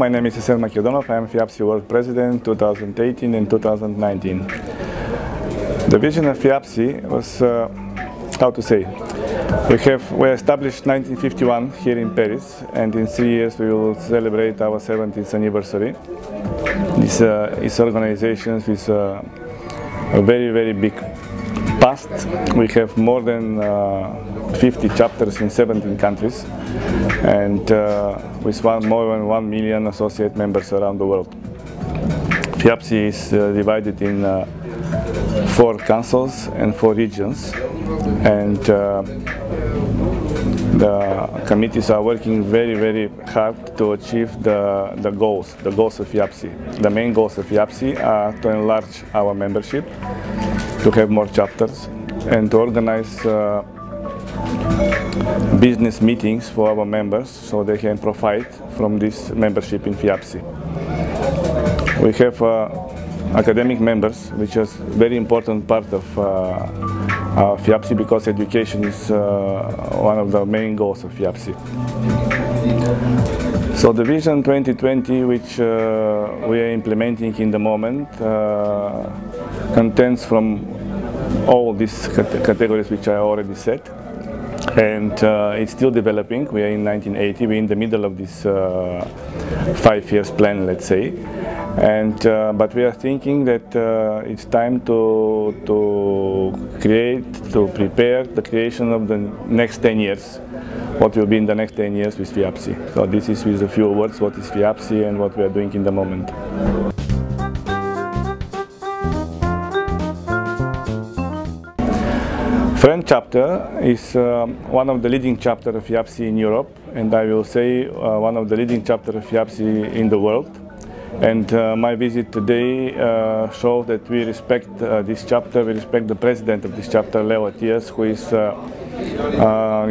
My name is Assen Makedonov. I am FIABCI World President 2018 and 2019. The vision of FIABCI was, uh, how to say, we have we established 1951 here in Paris, and in three years we will celebrate our 70th anniversary. This uh, is organization with uh, a very very big past. We have more than uh, 50 chapters in 17 countries, and uh, with one, more than one million associate members around the world. FIABCI is uh, divided in uh, four councils and four regions, and uh, the committees are working very, very hard to achieve the, the goals, the goals of FIABCI. The main goals of FIABCI are to enlarge our membership, to have more chapters, and to organize uh, business meetings for our members so they can profit from this membership in FIABCI. We have uh, academic members, which is a very important part of uh, uh, FIABCI because education is uh, one of the main goals of FIABCI. So the Vision 2020, which uh, we are implementing in the moment, uh, contains from all these cat categories which I already said. And uh, it's still developing. We are in 1980. We're in the middle of this uh, five years plan, let's say. And uh, but we are thinking that uh, it's time to to create, to prepare the creation of the next 10 years. What will be in the next 10 years with FIABCI. So this is with a few words what is FIABCI and what we are doing in the moment. French chapter is uh, one of the leading chapter of FIABCI in Europe, and I will say uh, one of the leading chapter of FIABCI in the world. And uh, my visit today uh, shows that we respect uh, this chapter, we respect the president of this chapter, Leo Attias, who is uh, uh,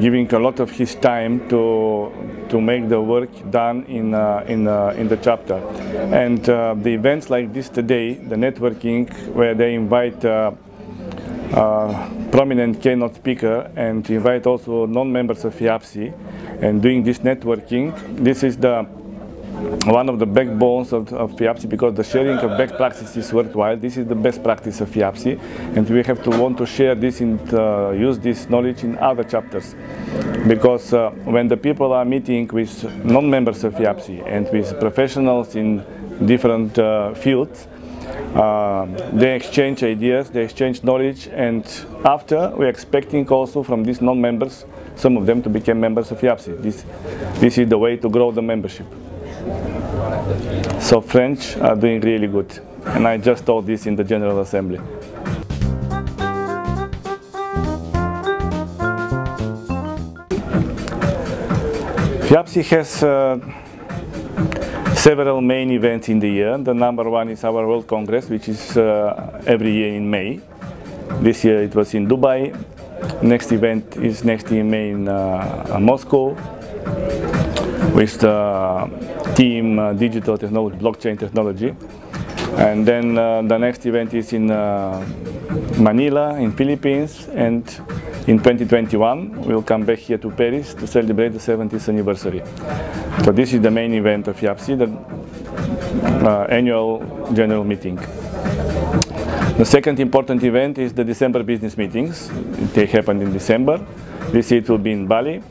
giving a lot of his time to to make the work done in uh, in in the chapter. And the events like this today, the networking, where they invite. Uh, prominent keynote speaker and invite also non-members of FIABCI and doing this networking. This is the one of the backbones of, of FIABCI because the sharing of best practices is worthwhile. This is the best practice of FIABCI and we have to want to share this and uh, use this knowledge in other chapters because uh, when the people are meeting with non-members of FIABCI and with professionals in different uh, fields, uh, they exchange ideas, they exchange knowledge, and after we're expecting also from these non-members, some of them to become members of FIABCI. This, this is the way to grow the membership. So French are doing really good, and I just told this in the General Assembly. FIABCI has uh, several main events in the year. The number one is our World Congress, which is uh, every year in May. This year it was in Dubai. Next event is next in May in uh, Moscow with the team uh, Digital Technology, Blockchain Technology. And then uh, the next event is in uh, Manila, in Philippines, and in 2021 we'll come back here to Paris to celebrate the 70th anniversary. So this is the main event of FIABCI, the uh, annual general meeting. The second important event is the December business meetings. They happened in December. This year it will be in Bali.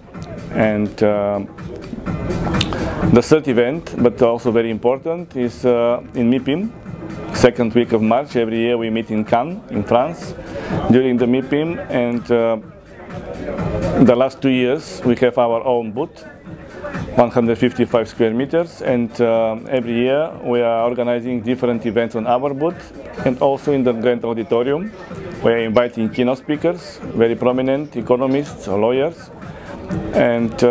And uh, the third event, but also very important, is uh, in MIPIM, second week of March. Every year we meet in Cannes, in France, during the MIPIM. And uh, the last two years we have our own booth 155 square meters and uh, every year we are organizing different events on our booth and also in the Grand Auditorium we are inviting keynote speakers, very prominent economists or lawyers and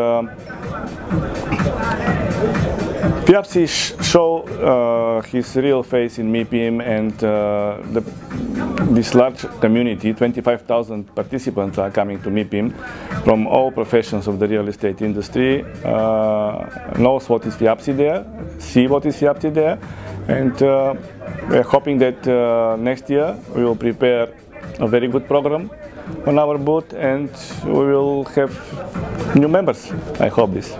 uh, FIABCI sh show uh, his real face in MIPIM and uh, the, this large community, 25,000 participants are coming to MIPIM from all professions of the real estate industry, uh, knows what is FIABCI there, see what is FIABCI there, and uh, we're hoping that uh, next year we will prepare a very good program on our booth and we will have new members. I hope this.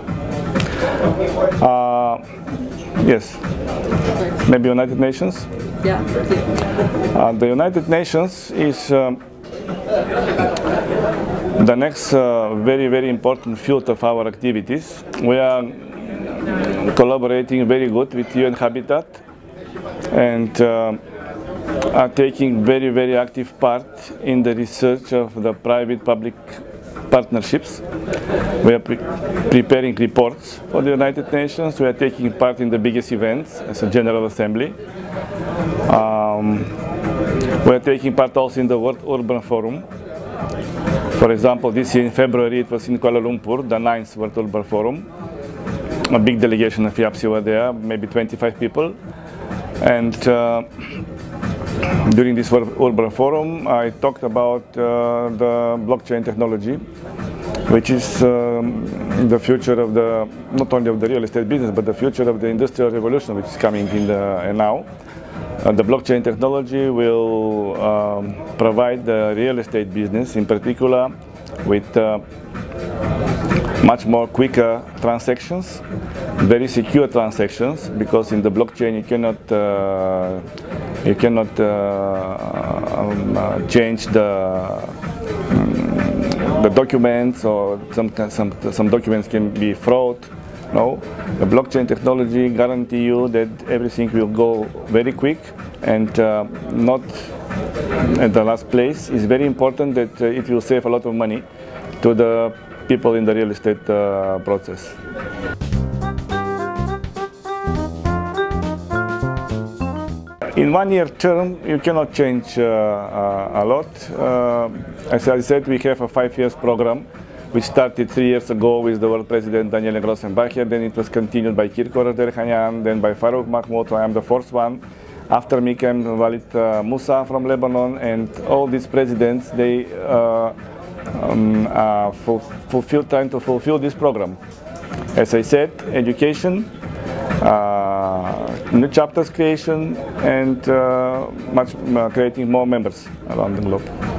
Yes. Maybe United Nations. Yeah. Uh, the United Nations is um, the next uh, very, very important field of our activities. We are collaborating very good with UN Habitat and uh, are taking very, very active part in the research of the private-public partnerships. We are pre preparing reports for the United Nations. We are taking part in the biggest events as a General Assembly. Um, we are taking part also in the World Urban Forum. For example, this year in February it was in Kuala Lumpur, the ninth World Urban Forum. A big delegation of FIABCI were there, maybe 25 people. And uh, during this Urban Forum, I talked about uh, the blockchain technology, which is um, the future of the, not only of the real estate business, but the future of the industrial revolution, which is coming in the, now. Uh, the blockchain technology will um, provide the real estate business, in particular, with uh, much more quicker transactions, very secure transactions, because in the blockchain you cannot uh, you cannot uh, um, uh, change the um, the documents or some some some documents can be fraud. No, the blockchain technology guarantee you that everything will go very quick and uh, not at the last place. It's very important that uh, it will save a lot of money to the people in the real estate uh, process. In one year term, you cannot change uh, uh, a lot. Uh, as I said, we have a five years program which started three years ago with the world president Daniele Grossenbacher, then it was continued by Kirkor Derhanyan, then by Farouk Mahmoud, I am the fourth one. After me came Walid uh, Musa from Lebanon, and all these presidents, they uh, um, uh, fulfill time to fulfill this program. As I said, education, uh, new chapters creation, and uh, much uh, creating more members around the globe.